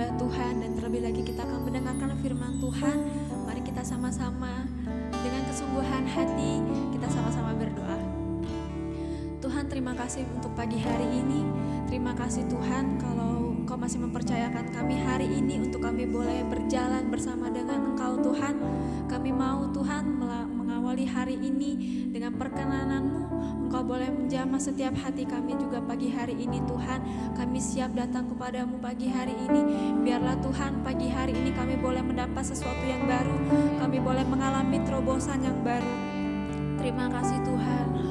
menyembah Tuhan dan terlebih lagi kita akan mendengarkan firman Tuhan. Mari kita sama-sama dengan kesungguhan hati kita sama-sama berdoa. Tuhan terima kasih untuk pagi hari ini. Terima kasih Tuhan kalau Engkau masih mempercayakan kami hari ini untuk kami boleh berjalan bersama dengan Engkau Tuhan. Kami mau Tuhan mengawali hari ini dengan perkenananmu. Engkau boleh menjamah setiap hati kami juga pagi hari ini Tuhan. Kami siap datang kepadamu pagi hari ini. Biarlah Tuhan pagi hari ini kami boleh mendapat sesuatu yang baru. Kami boleh mengalami terobosan yang baru. Terima kasih Tuhan.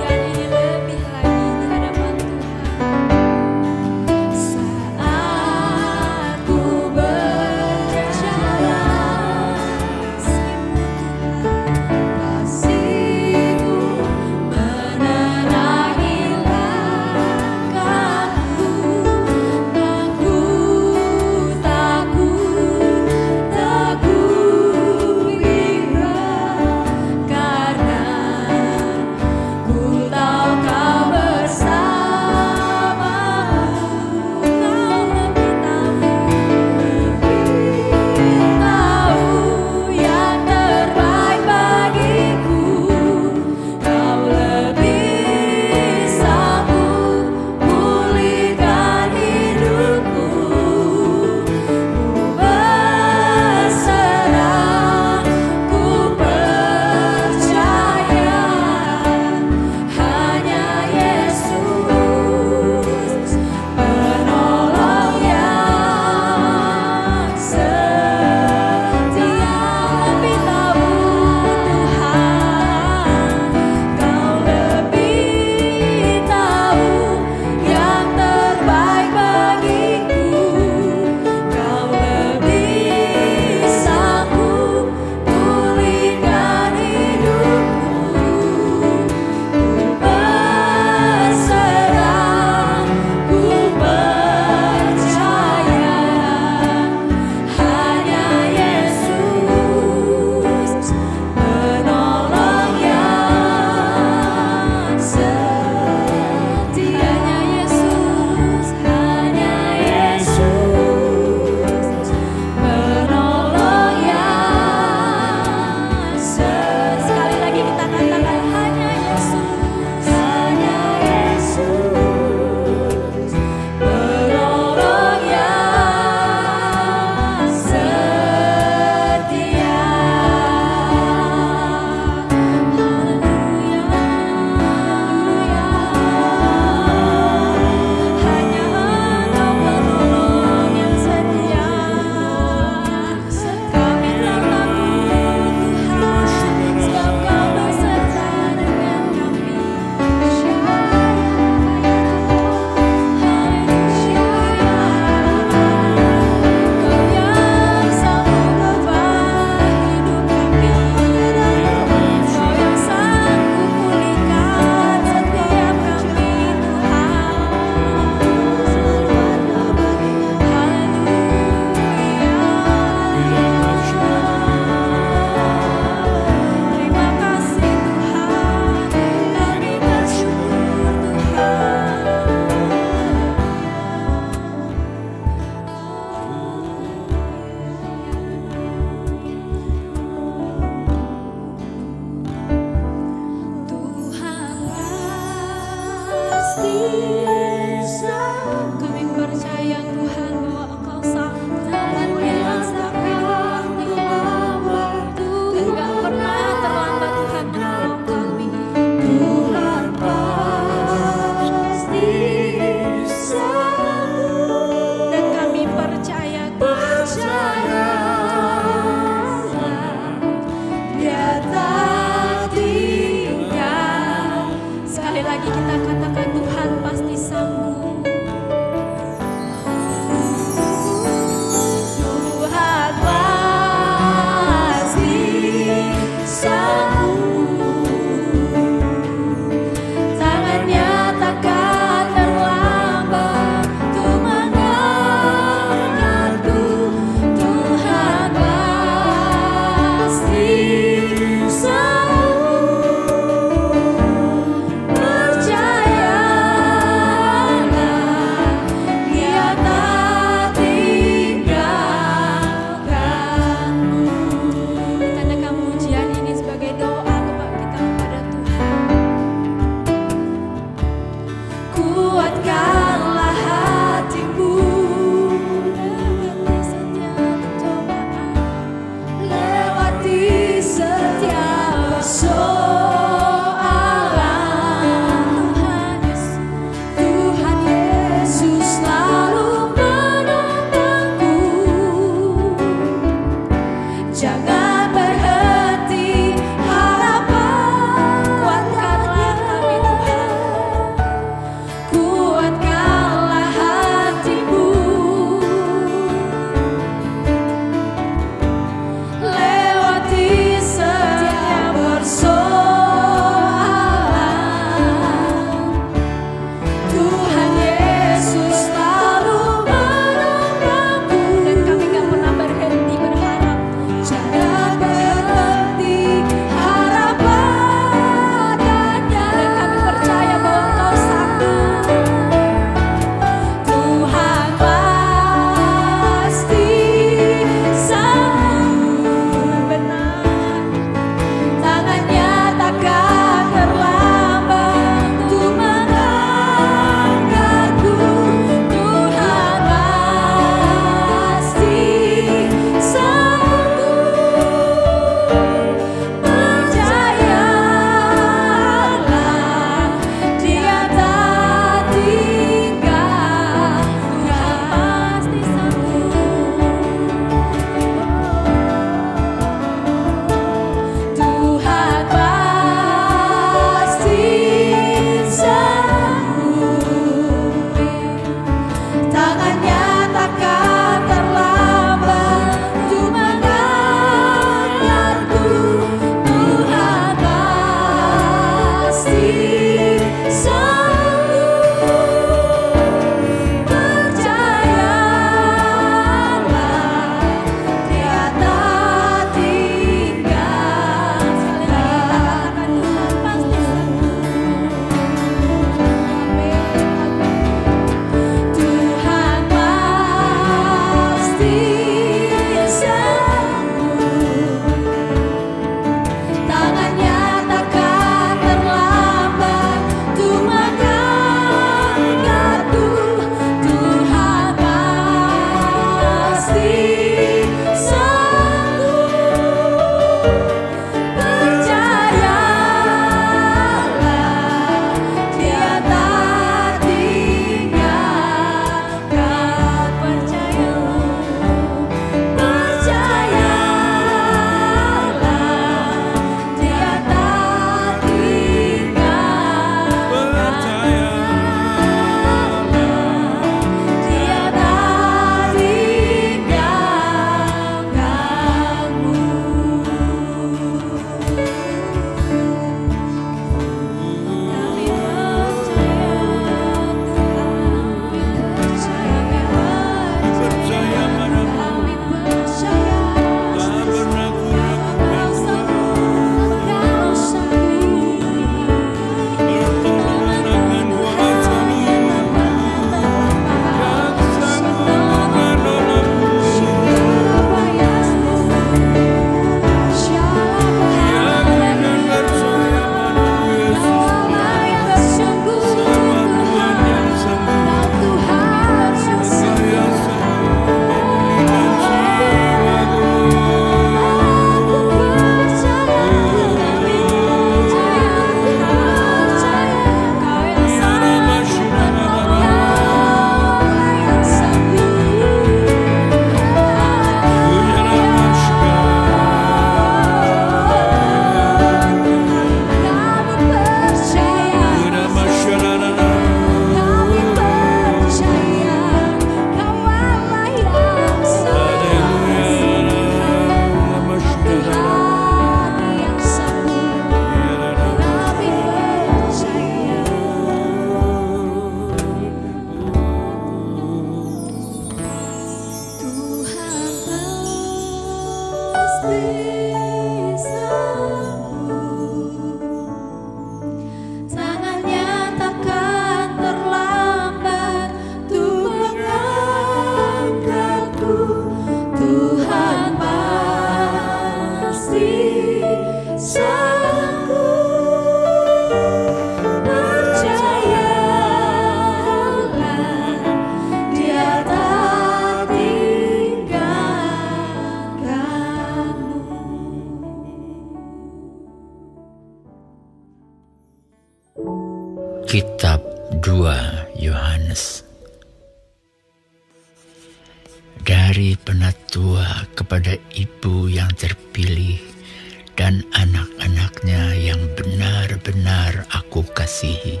Kasihi.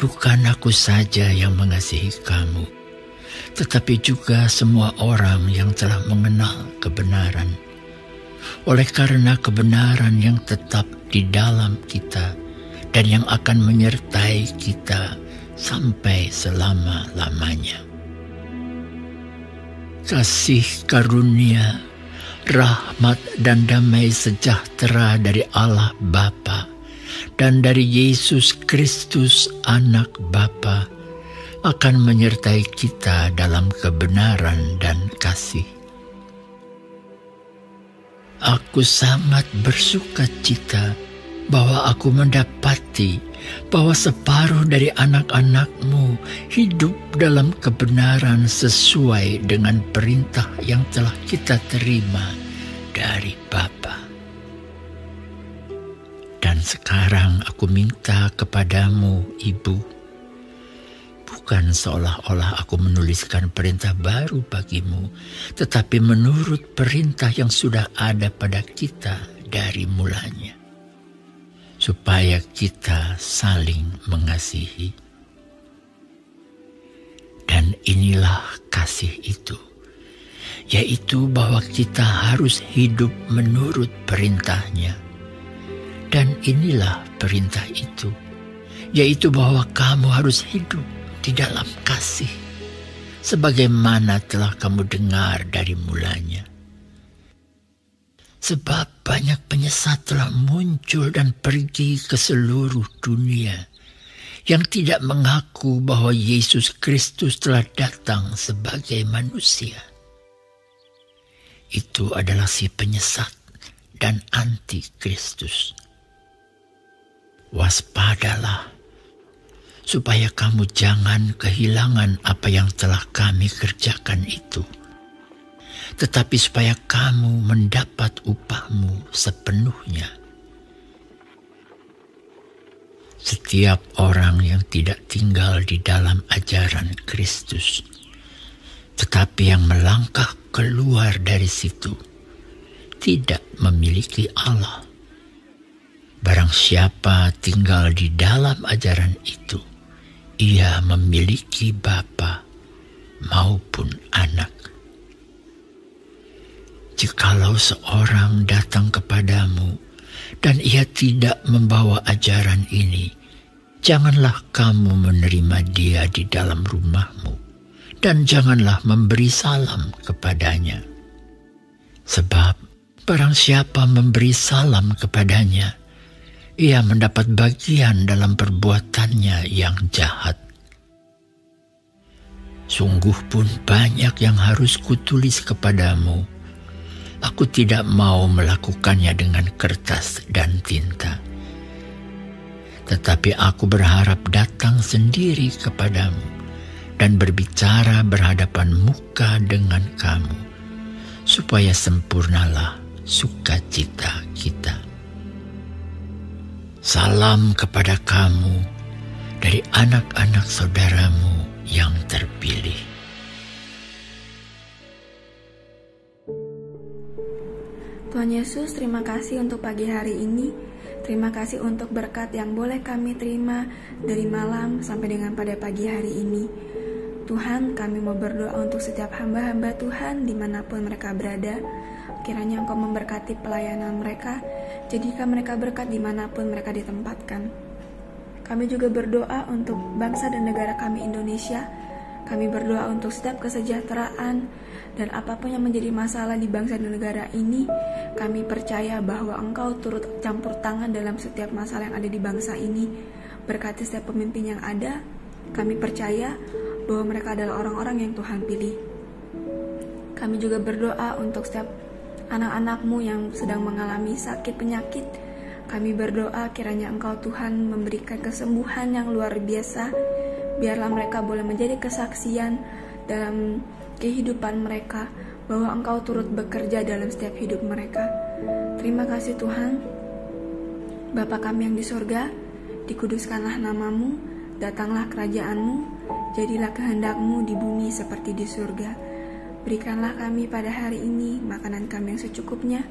Bukan aku saja yang mengasihi kamu, tetapi juga semua orang yang telah mengenal kebenaran. Oleh karena kebenaran yang tetap di dalam kita dan yang akan menyertai kita sampai selama-lamanya kasih karunia, rahmat dan damai sejahtera dari Allah Bapa dan dari Yesus Kristus anak Bapa akan menyertai kita dalam kebenaran dan kasih. Aku sangat bersuka cita bahwa aku mendapati bahwa separuh dari anak-anakmu hidup dalam kebenaran sesuai dengan perintah yang telah kita terima dari Bapa. Sekarang aku minta kepadamu, Ibu, bukan seolah-olah aku menuliskan perintah baru bagimu, tetapi menurut perintah yang sudah ada pada kita dari mulanya supaya kita saling mengasihi. Dan inilah kasih itu, yaitu bahwa kita harus hidup menurut perintahnya. Dan inilah perintah itu, yaitu bahwa kamu harus hidup di dalam kasih, sebagaimana telah kamu dengar dari mulanya Sebab banyak penyesat telah muncul dan pergi ke seluruh dunia yang tidak mengaku bahwa Yesus Kristus telah datang sebagai manusia. Itu adalah si penyesat dan anti Kristus. Waspadalah supaya kamu jangan kehilangan apa yang telah kami kerjakan itu tetapi supaya kamu mendapat upahmu sepenuhnya. Setiap orang yang tidak tinggal di dalam ajaran Kristus, tetapi yang melangkah keluar dari situ, tidak memiliki Allah. Barang siapa tinggal di dalam ajaran itu, ia memiliki Bapa maupun anak. Jikalau seorang datang kepadamu dan ia tidak membawa ajaran ini, janganlah kamu menerima dia di dalam rumahmu dan janganlah memberi salam kepadanya. Sebab barang siapa memberi salam kepadanya, ia mendapat bagian dalam perbuatannya yang jahat. Sungguh pun banyak yang harus kutulis kepadamu, Aku tidak mau melakukannya dengan kertas dan tinta. Tetapi aku berharap datang sendiri kepadamu dan berbicara berhadapan muka dengan kamu, supaya sempurnalah sukacita kita. Salam kepada kamu dari anak-anak saudaramu yang terpilih. Tuhan Yesus, terima kasih untuk pagi hari ini. Terima kasih untuk berkat yang boleh kami terima dari malam sampai dengan pada pagi hari ini. Tuhan, kami mau berdoa untuk setiap hamba-hamba Tuhan di mana pun mereka berada. Kiranya Engkau memberkati pelayanan mereka, jadikan mereka berkat di mana pun mereka ditempatkan. Kami juga berdoa untuk bangsa dan negara kami Indonesia. Kami berdoa untuk setiap kesejahteraan, dan apa pun yang menjadi masalah di bangsa dan negara ini, kami percaya bahwa Engkau turut campur tangan dalam setiap masalah yang ada di bangsa ini. Berkati setiap pemimpin yang ada, kami percaya bahwa mereka adalah orang-orang yang Tuhan pilih. Kami juga berdoa untuk setiap anak-anakmu yang sedang mengalami sakit penyakit. Kami berdoa kiranya Engkau Tuhan memberikan kesembuhan yang luar biasa. Biarlah mereka boleh menjadi kesaksian dalam kehidupan mereka, bahwa Engkau turut bekerja dalam setiap hidup mereka. Terima kasih Tuhan. Bapa kami yang di sorga, dikuduskanlah namamu, datanglah kerajaanmu, Jadilah kehendakmu di bumi seperti di surga. Berikanlah kami pada hari ini makanan kami yang secukupnya,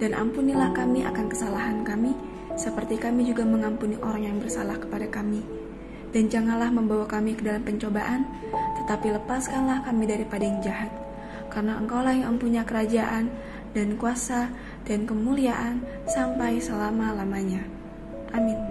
dan ampunilah kami akan kesalahan kami, seperti kami juga mengampuni orang yang bersalah kepada kami. Dan janganlah membawa kami ke dalam pencobaan, tetapi lepaskanlah kami daripada yang jahat. Karena engkaulah yang mempunyai kerajaan, dan kuasa, dan kemuliaan sampai selama-lamanya. Amin.